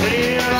Clear